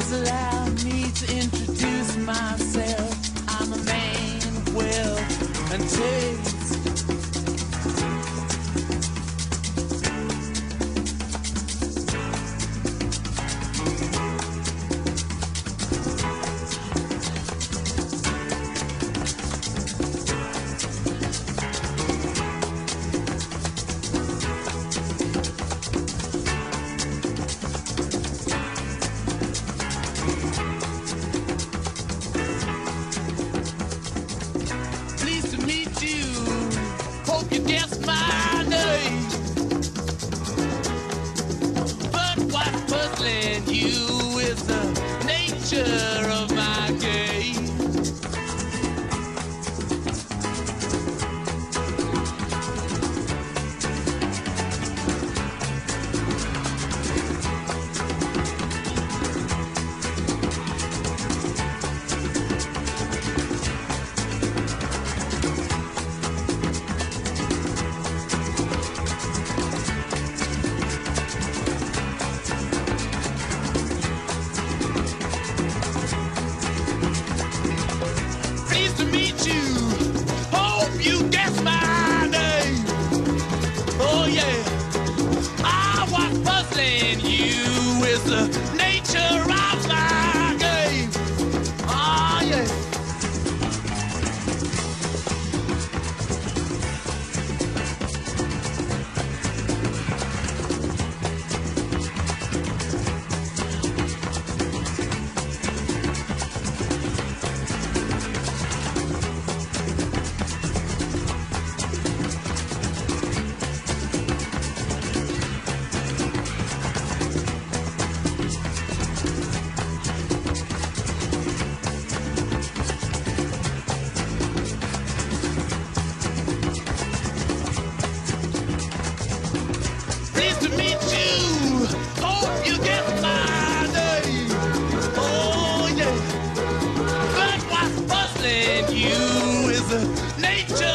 allow me to introduce myself. I'm a man of wealth Guessed my name. But what's puzzling you is the nature It's the with nature.